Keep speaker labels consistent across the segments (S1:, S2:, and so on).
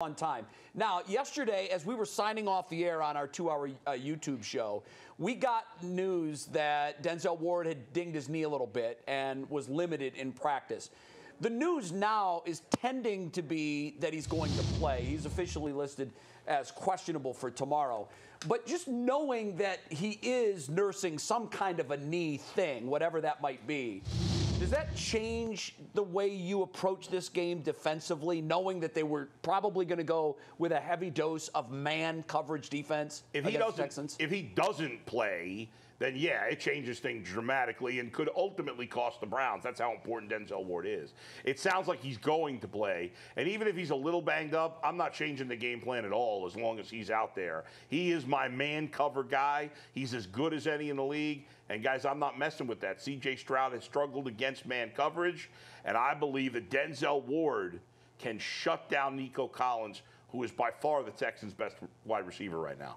S1: fun time. Now, yesterday, as we were signing off the air on our two hour uh, YouTube show, we got news that Denzel Ward had dinged his knee a little bit and was limited in practice. The news now is tending to be that he's going to play. He's officially listed as questionable for tomorrow. But just knowing that he is nursing some kind of a knee thing, whatever that might be, does that change the way you approach this game defensively, knowing that they were probably going to go with a heavy dose of man coverage defense
S2: if he
S1: against
S2: doesn't,
S1: Texans?
S2: If he doesn't play, then yeah, it changes things dramatically and could ultimately cost the Browns. That's how important Denzel Ward is. It sounds like he's going to play, and even if he's a little banged up, I'm not changing the game plan at all as long as he's out there. He is my man cover guy. He's as good as any in the league. And guys, I'm not messing with that. CJ Stroud has struggled against man coverage, and I believe that Denzel Ward can shut down Nico Collins, who is by far the Texans' best wide receiver right now.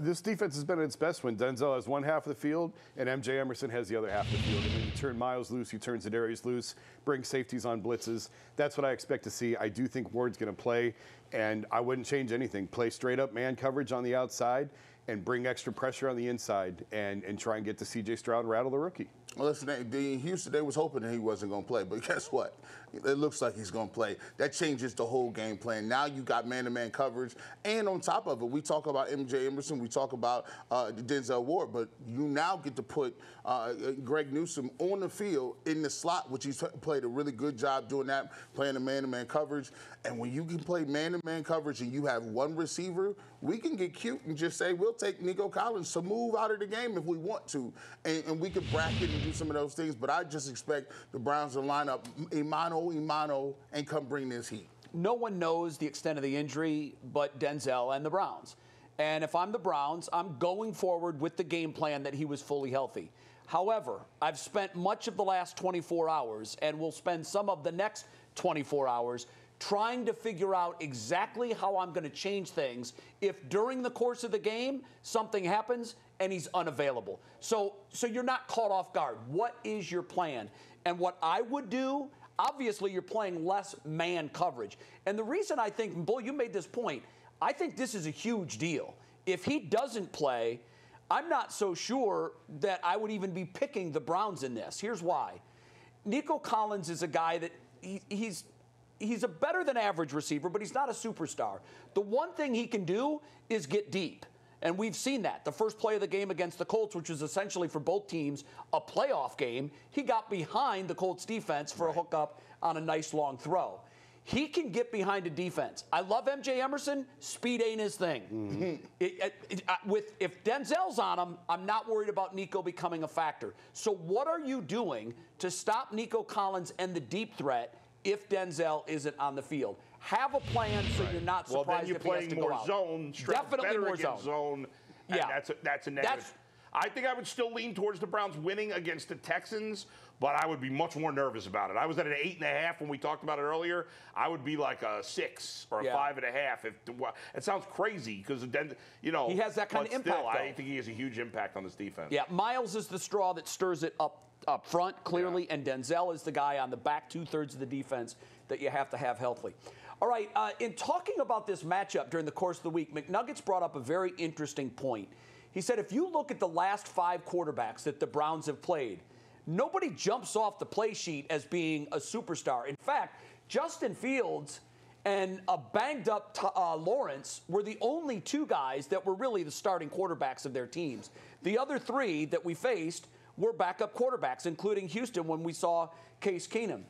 S3: This defense has been at its best when Denzel has one half of the field and MJ Emerson has the other half of the field. And when you turn Myles loose, you turn Za'Darius loose, bring safeties on blitzes. That's what I expect to see. I do think Ward's going to play, and I wouldn't change anything. Play straight up man coverage on the outside and bring extra pressure on the inside and, and try and get to CJ Stroud rattle the rookie.
S4: Well, listen, they, Houston, they was hoping that he wasn't going to play, but guess what? It looks like he's going to play. That changes the whole game plan. Now you got man-to-man coverage, and on top of it, we talk about MJ Emerson, we talk about uh, Denzel Ward, but you now get to put uh, Greg Newsome on the field in the slot, which he's played a really good job doing that, playing the man-to-man coverage. And when you can play man-to-man coverage and you have one receiver, we can get cute and just say we'll take Nico Collins to move out of the game if we want to, and, and we could bracket and do some of those things. But I just expect the Browns to line up Imano, Imano, and come bring this heat.
S1: No one knows the extent of the injury but Denzel and the Browns. And if I'm the Browns, I'm going forward with the game plan that he was fully healthy. However, I've spent much of the last 24 hours and will spend some of the next 24 hours trying to figure out exactly how I'm going to change things if during the course of the game something happens and he's unavailable. So so you're not caught off guard. What is your plan? And what I would do, obviously you're playing less man coverage. And the reason I think Bull you made this point, I think this is a huge deal. If he doesn't play, I'm not so sure that I would even be picking the Browns in this. Here's why. Nico Collins is a guy that he, he's he's a better than average receiver, but he's not a superstar. The one thing he can do is get deep. And we've seen that. The first play of the game against the Colts, which was essentially for both teams a playoff game, he got behind the Colts defense for right. a hookup on a nice long throw. He can get behind a defense. I love MJ Emerson. Speed ain't his thing. Mm-hmm. It, it, it, with if Denzel's on him, I'm not worried about Nico becoming a factor. So what are you doing to stop Nico Collins and the deep threat if Denzel isn't on the field? Have a plan so right. you're not surprised
S2: well, then you're
S1: if
S2: playing
S1: he has to
S2: more
S1: go out.
S2: zone.
S1: Definitely more zone.
S2: zone.
S1: Yeah,
S2: that's a, that's a negative. That's, I think I would still lean towards the Browns winning against the Texans, but I would be much more nervous about it. I was at an eight and a half when we talked about it earlier. I would be like a six or a yeah. five and a half. If it sounds crazy because then you know
S1: he has that kind of
S2: still,
S1: impact. Though.
S2: I think he has a huge impact on this defense.
S1: Yeah, Myles is the straw that stirs it up up front clearly, yeah. and Denzel is the guy on the back two thirds of the defense that you have to have healthy. All right, uh, in talking about this matchup during the course of the week, McNuggets brought up a very interesting point. He said if you look at the last five quarterbacks that the Browns have played, nobody jumps off the play sheet as being a superstar. In fact, Justin Fields and a banged up uh, Lawrence were the only two guys that were really the starting quarterbacks of their teams. The other three that we faced were backup quarterbacks, including Houston when we saw Case Keenum.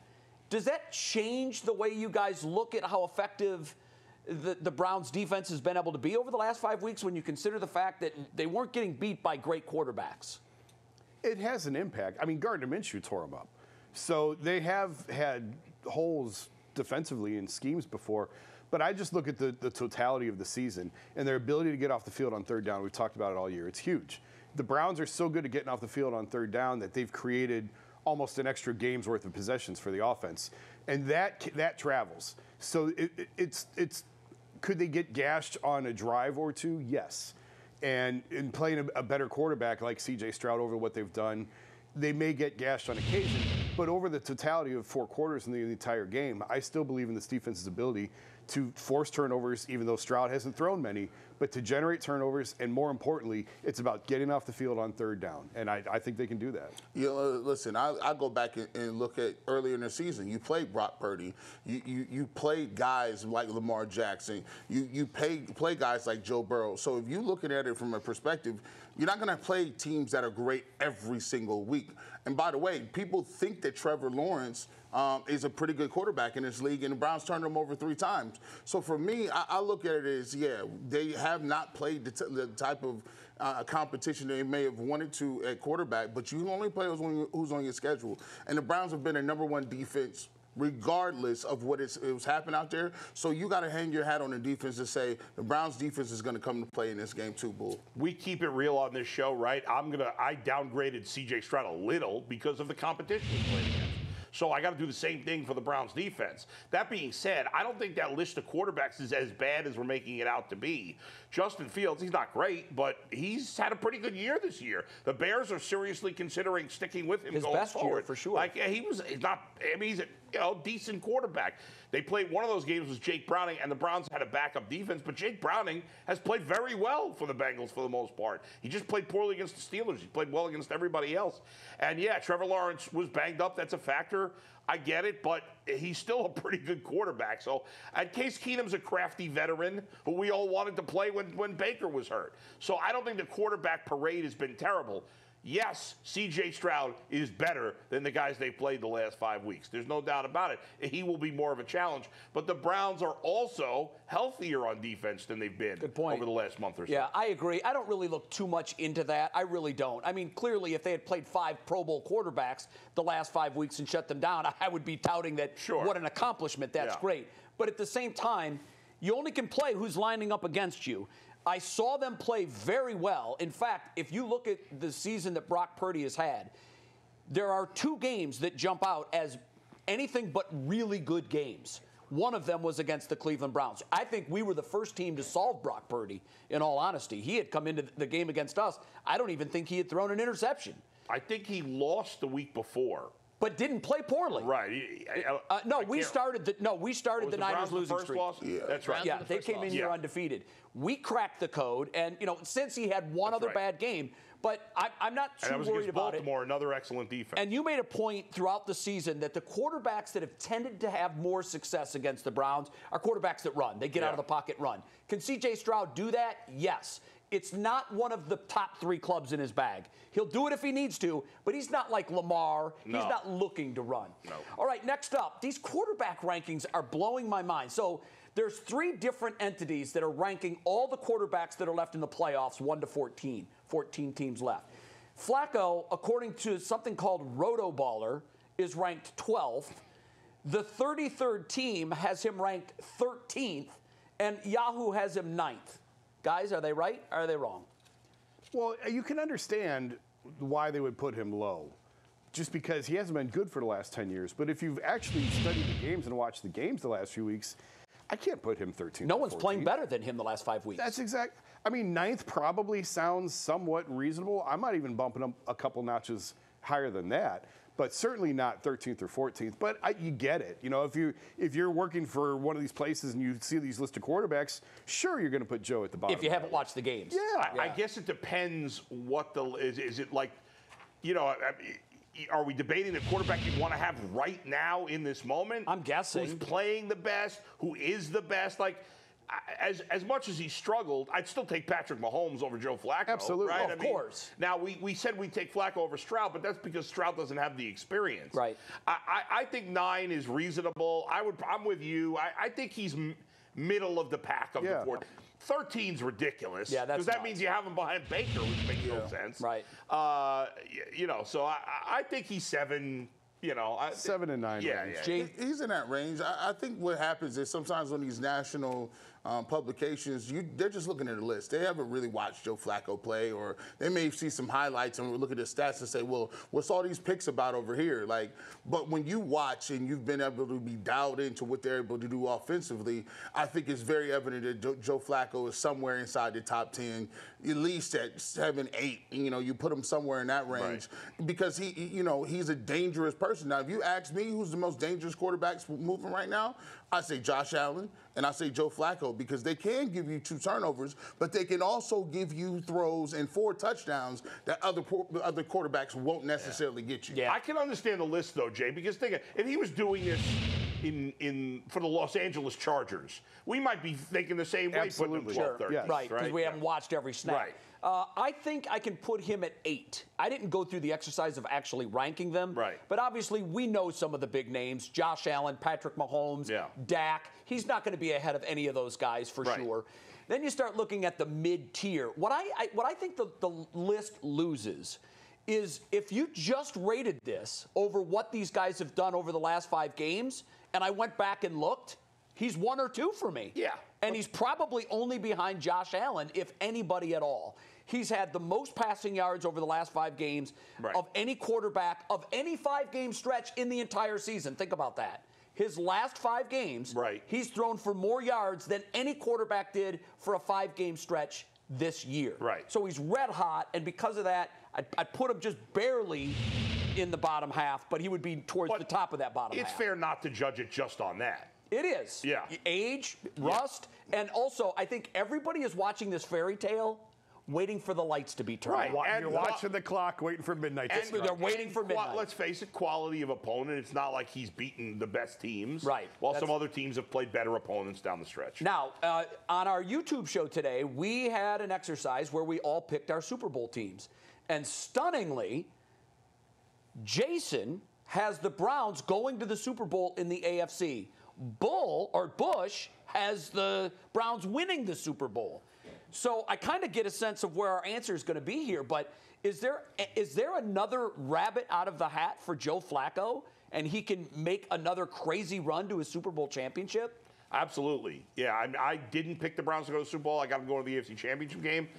S1: Does that change the way you guys look at how effective the, the Browns defense has been able to be over the last five weeks when you consider the fact that they weren't getting beat by great quarterbacks?
S3: It has an impact. I mean, Gardner Minshew tore them up. So they have had holes defensively in schemes before. But I just look at the, the totality of the season and their ability to get off the field on third down. We've talked about it all year. It's huge. The Browns are so good at getting off the field on third down that they've created – almost an extra game's worth of possessions for the offense, and that that travels. So it, it, it's it's could they get gashed on a drive or two? Yes, and in playing a, a better quarterback like C.J. Stroud over what they've done. They may get gashed on occasion, but over the totality of four quarters in the, the entire game, I still believe in this defense's ability to force turnovers, even though Stroud hasn't thrown many, but to generate turnovers, and more importantly, it's about getting off the field on third down. And I, I think they can do that.
S4: You know, uh, listen, I, I go back and, and look at earlier in the season. You played Brock Purdy. You you, you played guys like Lamar Jackson. You you pay, play guys like Joe Burrow. So if you're looking at it from a perspective, you're not going to play teams that are great every single week. And by the way, people think that Trevor Lawrence um, is a pretty good quarterback in this league, and the Browns turned him over three times. So for me, I, I look at it as yeah, they have not played the, t- the type of uh, competition they may have wanted to at quarterback, but you only play who's on, your, who's on your schedule. And the Browns have been a number one defense regardless of what is, it was happening out there. So you got to hang your hat on the defense to say the Browns defense is going to come to play in this game too, Bull.
S2: we keep it real on this show, right? I'm gonna I downgraded CJ Stroud a little because of the competition he's playing. So I got to do the same thing for the Browns defense. That being said, I don't think that list of quarterbacks is as bad as we're making it out to be. Justin Fields, he's not great, but he's had a pretty good year this year. The Bears are seriously considering sticking with him
S1: His
S2: going
S1: best year, for sure.
S2: Like he was he's not I mean he's know decent quarterback. They played one of those games was Jake Browning, and the Browns had a backup defense, but Jake Browning has played very well for the Bengals for the most part. He just played poorly against the Steelers. He played well against everybody else. And yeah, Trevor Lawrence was banged up. That's a factor. I get it, but he's still a pretty good quarterback. So, and Case Keenum's a crafty veteran who we all wanted to play when, when Baker was hurt. So I don't think the quarterback parade has been terrible. Yes, CJ Stroud is better than the guys they played the last five weeks. There's no doubt about it. He will be more of a challenge. But the Browns are also healthier on defense than they've been over the last month or so.
S1: Yeah, I agree. I don't really look too much into that. I really don't. I mean, clearly, if they had played five Pro Bowl quarterbacks the last five weeks and shut them down, I would be touting that.
S2: Sure.
S1: What an accomplishment. That's
S2: Yeah.
S1: great. But at the same time, you only can play who's lining up against you. I saw them play very well. In fact, if you look at the season that Brock Purdy has had, there are two games that jump out as anything but really good games. One of them was against the Cleveland Browns. I think we were the first team to solve Brock Purdy, in all honesty. He had come into the game against us. I don't even think he had thrown an interception,
S2: I think he lost the week before.
S1: But didn't play poorly.
S2: Right. He- I- I-
S1: Uh, no,
S2: I
S1: we started the no, we started the,
S2: the Browns
S1: Niners
S2: the
S1: losing
S2: first
S1: streak.
S2: loss?
S4: Yeah.
S2: That's right.
S1: Yeah,
S5: the
S1: they came
S5: loss.
S1: in here
S2: Yeah.
S1: undefeated. We cracked the code, and you know, since he had one
S2: That's
S1: other
S2: right.
S1: bad game, but I, I'm not
S2: And that
S1: too
S2: was
S1: worried
S2: against
S1: about it.
S2: Baltimore, another excellent defense.
S1: And you made a point throughout the season that the quarterbacks that have tended to have more success against the Browns are quarterbacks that run. They get out of the pocket, run. Can CJ Stroud do that? Yes. It's not one of the top three clubs in his bag. He'll do it if he needs to, but he's not like Lamar. He's not looking to run.
S2: No.
S1: All right, next up, these quarterback rankings are blowing my mind. So there's three different entities that are ranking all the quarterbacks that are left in the playoffs, 1 to 14. 14 teams left. Flacco, according to something called Rotoballer, is ranked 12th. The 33rd team has him ranked 13th, and Yahoo has him 9th. Guys, are they right? Or are they wrong?
S3: Well, you can understand why they would put him low, just because he hasn't been good for the last 10 years. But if you've actually studied the games and watched the games the last few weeks, I can't put him 13.
S1: No one's playing better than him the last five weeks.
S3: That's exact. I mean, ninth probably sounds somewhat reasonable. I might even bump him a couple notches higher than that, but certainly not 13th or 14th. But I, you get it. You know, if you if you're working for one of these places and you see these listed quarterbacks, sure you're going to put Joe at the bottom.
S1: if you haven't watched the games.
S3: Yeah.
S2: I, I guess it depends what the is. Is it like, you know, I- I- are we debating the quarterback you want to have right now in this moment?
S1: I'm guessing.
S2: who's playing the best, who is the best. Like, I- as as much as he struggled, I'd still take Patrick Mahomes over Joe Flacco.
S3: Absolutely.
S2: right?
S1: Of
S2: I mean,
S1: course.
S2: Now we, we said we'd take Flacco over Stroud, but that's because Stroud doesn't have the experience.
S1: Right.
S2: I, I, I think nine is reasonable. I would. I'm with you. I, I think he's m- middle of the pack of
S3: Yeah.
S2: the four. 13's ridiculous.
S1: Yeah, that's
S2: because that
S1: nuts.
S2: means you have him behind Baker, which makes no sense.
S1: Right.
S2: Uh, you know, so I, I I think he's seven. You know, I,
S3: Seven and nine
S2: Yeah,
S3: range.
S2: yeah.
S4: He- He's in that range. I, I think what happens is sometimes when these national um, publications, you they're just looking at a list. They haven't really watched Joe Flacco play, or they may see some highlights and look at his stats and say, "Well, what's all these picks about over here?" Like, but when you watch and you've been able to be dialed into what they're able to do offensively, I think it's very evident that Joe, Joe Flacco is somewhere inside the top ten, at least at seven, eight. You know, you put him somewhere in that range because he, he- you know, he's a dangerous person. Now, if you ask me who's the most dangerous quarterbacks moving right now, I say Josh Allen and I say Joe Flacco because they can give you two turnovers, but they can also give you throws and four touchdowns that other other quarterbacks won't necessarily get you.
S1: Yeah.
S2: I can understand the list though, Jay, because think of, if he was doing this in in for the Los Angeles Chargers, we might be thinking the same way,
S3: Absolutely.
S2: putting him 12,
S3: Sure.
S2: 13,
S3: Yes.
S1: Right, because we
S2: Yeah.
S1: haven't watched every snap.
S2: Right.
S1: Uh, I think I can put him at eight. I didn't go through the exercise of actually ranking them.
S2: Right.
S1: But obviously, we know some of the big names Josh Allen, Patrick Mahomes,
S2: Yeah.
S1: Dak. He's not going to be ahead of any of those guys for
S2: Right.
S1: sure. Then you start looking at the mid tier. What I, I what I think the, the list loses is if you just rated this over what these guys have done over the last five games, and I went back and looked, he's one or two for me.
S2: Yeah.
S1: And he's probably only behind Josh Allen, if anybody at all. He's had the most passing yards over the last five games
S2: Right.
S1: of any quarterback of any five game stretch in the entire season. Think about that. His last five games,
S2: Right.
S1: he's thrown for more yards than any quarterback did for a five game stretch this year.
S2: Right.
S1: So he's red hot, and because of that, I'd, I'd put him just barely in the bottom half, but he would be towards
S2: But
S1: the top of that bottom half.
S2: It's
S1: half.
S2: fair not to judge it just on that.
S1: It is.
S2: Yeah.
S1: Age, rust, and also I think everybody is watching this fairy tale, waiting for the lights to be turned.
S2: Right.
S3: Wa-
S2: And
S3: You're watching the clock, waiting for midnight to
S1: And
S3: strike.
S1: they're waiting
S2: And
S1: for
S2: qua-
S1: midnight.
S2: let's face it, quality of opponent. It's not like he's beaten the best teams.
S1: Right.
S2: While some other teams have played better opponents down the stretch.
S1: Now, uh, on our YouTube show today, we had an exercise where we all picked our Super Bowl teams. And stunningly, Jason has the Browns going to the Super Bowl in the AFC. Bull or Bush has the Browns winning the Super Bowl. So I kind of get a sense of where our answer is going to be here. But is there is there another rabbit out of the hat for Joe Flacco, and he can make another crazy run to a Super Bowl championship?
S2: Absolutely. Yeah, I, I didn't pick the Browns to go to the Super Bowl. I got them going to the AFC Championship game.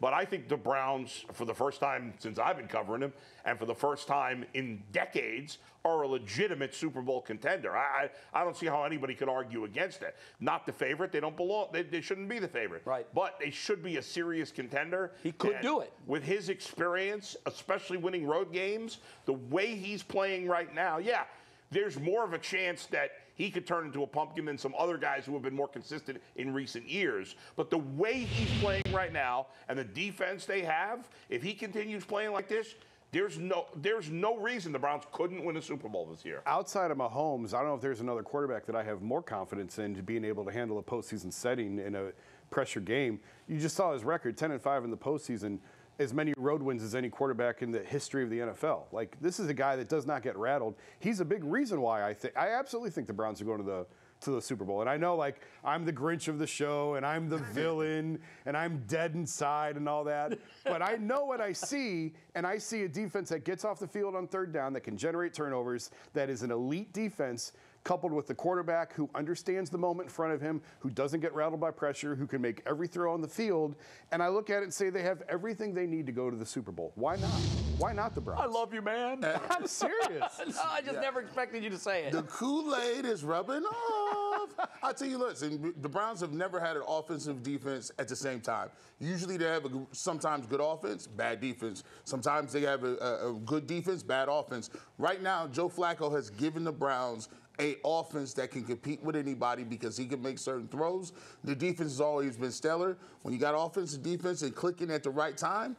S2: But I think the Browns, for the first time since I've been covering them, and for the first time in decades, are a legitimate Super Bowl contender. I, I, I don't see how anybody could argue against it. Not the favorite. They don't belong. They, they shouldn't be the favorite.
S1: Right.
S2: But they should be a serious contender.
S1: He could
S2: And
S1: do it.
S2: With his experience, especially winning road games, the way he's playing right now, yeah, there's more of a chance that he could turn into a pumpkin than some other guys who have been more consistent in recent years. But the way he's playing right now and the defense they have, if he continues playing like this, there's no there's no reason the Browns couldn't win a Super Bowl this year.
S3: outside of Mahomes, I don't know if there's another quarterback that I have more confidence in being able to handle a postseason setting in a pressure game. You just saw his record, 10 and 5 in the postseason, as many road wins as any quarterback in the history of the NFL. Like this is a guy that does not get rattled. He's a big reason why I think I absolutely think the Browns are going to the to the Super Bowl. And I know like I'm the Grinch of the show and I'm the villain and I'm dead inside and all that. But I know what I see and I see a defense that gets off the field on third down that can generate turnovers, that is an elite defense coupled with the quarterback who understands the moment in front of him, who doesn't get rattled by pressure, who can make every throw on the field. And I look at it and say they have everything they need to go to the Super Bowl. Why not? Why not the Browns?
S1: I love you, man.
S3: I'm serious.
S1: No, I just never expected you to say it.
S4: The Kool-Aid is rubbing off. I tell you, listen, the Browns have never had an offensive defense at the same time. Usually they have a, sometimes good offense, bad defense. Sometimes they have a, a, a good defense, bad offense. Right now, Joe Flacco has given the Browns a offense that can compete with anybody because he can make certain throws. The defense has always been stellar. When you got offense and defense and clicking at the right time,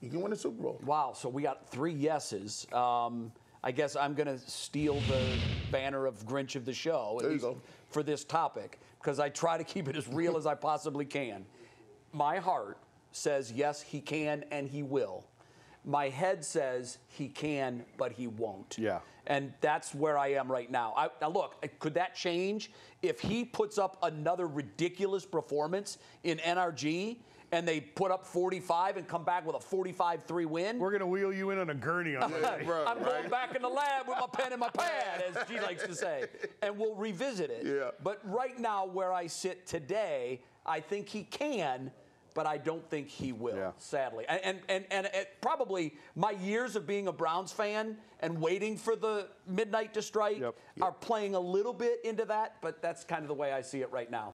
S4: you can win a Super Bowl.
S1: Wow, so we got three yeses. Um, I guess I'm going to steal the banner of Grinch of the show at
S4: There you
S1: least
S4: go.
S1: for this topic because I try to keep it as real as I possibly can. My heart says yes, he can and he will. My head says he can, but he won't.
S3: Yeah.
S1: And that's where I am right now. I, now, look, could that change if he puts up another ridiculous performance in NRG and they put up 45 and come back with a 45 3 win?
S3: We're gonna wheel you in on a gurney on Monday.
S4: Bruh,
S1: I'm going back in the lab with my pen and my pad, as she likes to say, and we'll revisit it.
S4: Yeah.
S1: But right now, where I sit today, I think he can, but I don't think he will.
S3: Yeah.
S1: Sadly, and and and, and probably my years of being a Browns fan and waiting for the midnight to strike
S3: Yep.
S1: are playing a little bit into that. But that's kind of the way I see it right now.